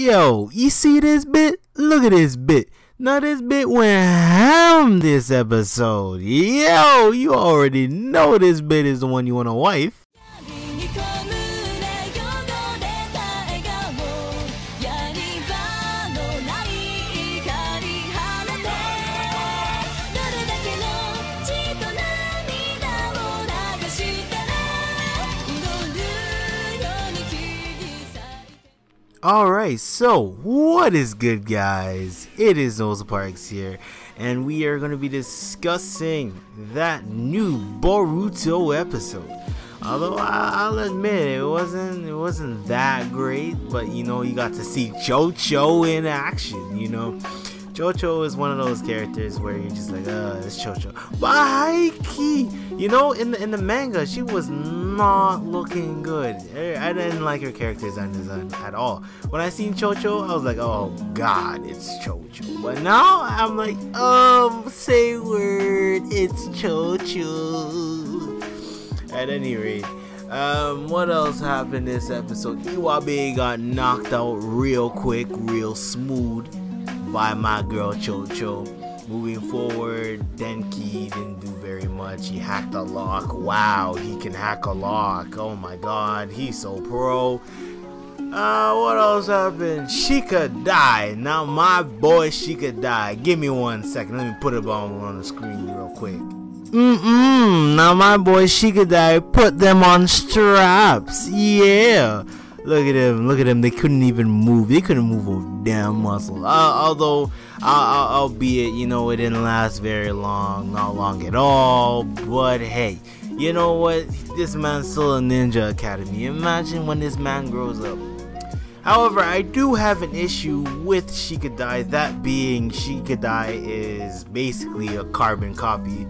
Yo, you see this bit? Look at this bit. Now this bit went ham this episode. Yo, you already know this bit is the one you want to wife. Alright, so what is good, guys? It is Nosa Parks here, and we are going to be discussing that new Boruto episode. Although I, I'll admit it wasn't it wasn't that great, but you know you got to see Chocho in action. You know, Chocho is one of those characters where you're just like, uh, it's Chocho. But Haiki, you know, in the in the manga, she was not looking good. I I didn't like her character design design at all. When I seen Chocho, I was like, oh god, it's Chocho. But now I'm like, um, say word, it's Chocho. At any rate, um, what else happened this episode? Iwabe got knocked out real quick, real smooth by my girl Chocho. Moving forward, Denki didn't do very much. He hacked a lock. Wow, he can hack a lock. Oh my god, he's so pro. Uh, what else happened? Shikadai. Now my boy Shikadai. Give me one second. Let me put it on on the screen real quick. Mm-mm. Now my boy Shikadai. put them on straps. Yeah. Look at him. Look at him. They couldn't even move. They couldn't move a damn muscle. Uh, although, uh, albeit, you know, it didn't last very long. Not long at all. But hey, you know what? This man's still a ninja academy. Imagine when this man grows up. However, I do have an issue with Shikadai, that being Shikadai is basically a carbon copy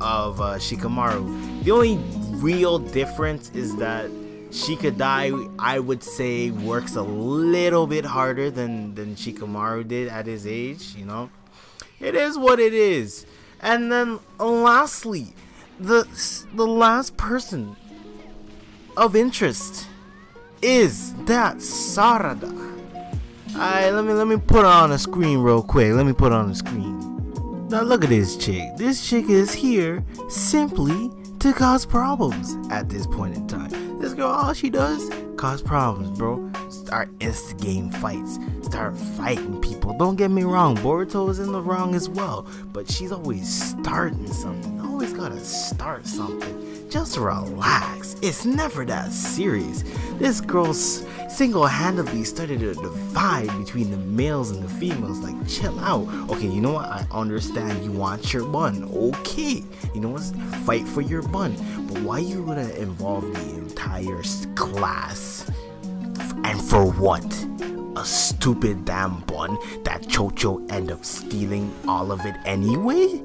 of uh, Shikamaru. The only real difference is that Shikadai, I would say, works a little bit harder than, than Shikamaru did at his age, you know? It is what it is. And then, lastly, the, the last person of interest is that Sarada. Alright, let me let me put on the screen real quick. Let me put on the screen. Now look at this chick. This chick is here simply to cause problems at this point in time. Girl, all she does, cause problems, bro. Start instigating fights. Start fighting people. Don't get me wrong, Boruto is in the wrong as well. But she's always starting something. Always gotta start something. Just relax. It's never that serious. This girl single-handedly started a divide between the males and the females. Like, chill out. Okay, you know what? I understand you want your bun. Okay. You know what? Fight for your bun. But why you gonna involve the entire class? And for what? A stupid damn bun that Chocho end up stealing all of it anyway?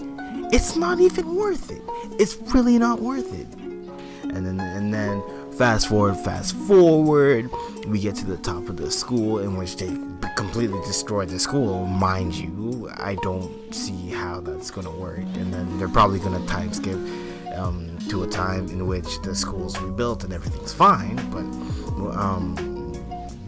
It's not even worth it. It's really not worth it. And then and then fast forward, fast forward, we get to the top of the school in which they completely destroyed the school, mind you. I don't see how that's gonna work. And then they're probably gonna time skip um, to a time in which the school's rebuilt and everything's fine. But um,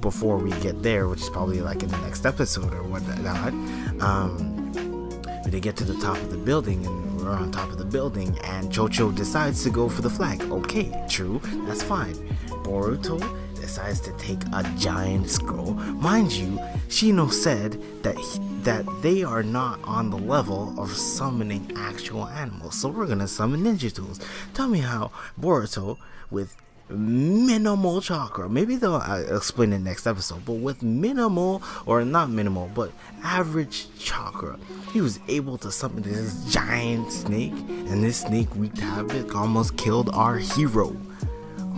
before we get there, which is probably like in the next episode or whatnot, um, they get to the top of the building and we're on top of the building and Chocho decides to go for the flag. Okay, true, that's fine. Boruto decides to take a giant scroll. Mind you, Shino said that he, that they are not on the level of summoning actual animals. So we're gonna summon ninja tools. Tell me how Boruto with minimal chakra. Maybe they'll uh, explain it next episode. But with minimal, or not minimal, but average chakra, he was able to summon this giant snake, and this snake wreaked havoc, almost killed our hero,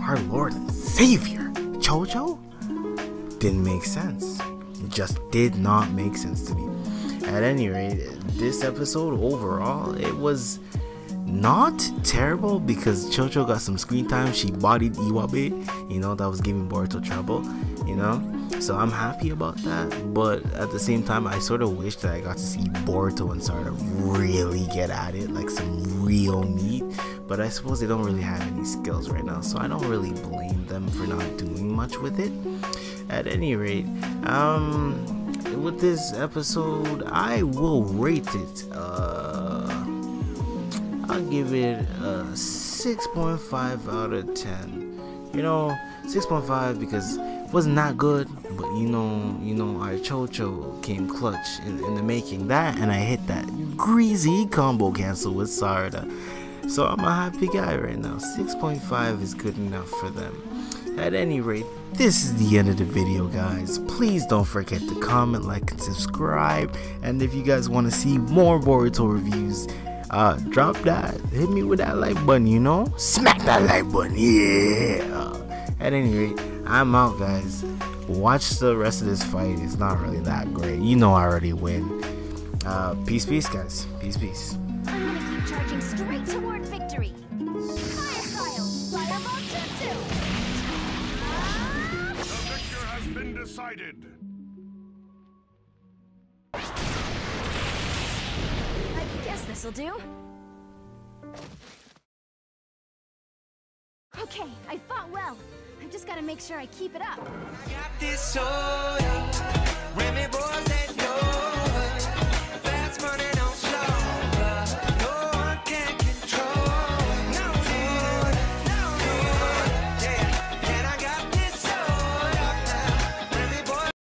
our Lord and Savior, Chocho. Didn't make sense. It just did not make sense to me. At any rate, this episode overall, it was not terrible because Chocho got some screen time. She bodied Iwabe, you know, that was giving Boruto trouble, you know. So I'm happy about that. But at the same time, I sort of wish that I got to see Boruto and Sarada really get at it, like some real meat. But I suppose they don't really have any skills right now, so I don't really blame them for not doing much with it. At any rate, um, with this episode, I will rate it. Uh, I'll give it a 6.5 out of 10. You know, 6.5 because it was not that good, but you know, you know, our Chocho came clutch in, in the making. That and I hit that greasy combo cancel with Sarada. So I'm a happy guy right now. 6.5 is good enough for them. At any rate, this is the end of the video, guys. Please don't forget to comment, like, and subscribe. And if you guys want to see more Boruto reviews, uh, drop that. Hit me with that like button, you know? Smack that like button, yeah. At any rate, I'm out, guys. Watch the rest of this fight. It's not really that great. You know I already win. Uh, peace, peace, guys. Peace, peace. Decided. I guess this'll do. Okay, I fought well. I just gotta make sure I keep it up. got this soul